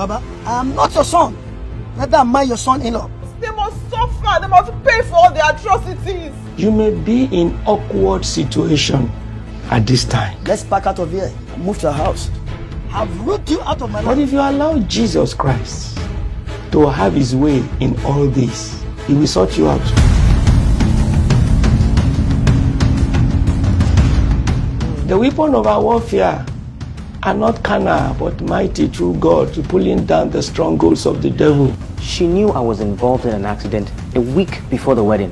Baba, I am not your son. Neither am I your son-in-law. They must suffer. They must pay for all the atrocities. You may be in awkward situation at this time. Let's pack out of here. Move to a house. I've rooted you out of my life. But if you allow Jesus Christ to have his way in all this, he will sort you out. The weapon of our warfare are not carnal, but mighty through God to pulling down the strongholds of the devil. She knew I was involved in an accident a week before the wedding.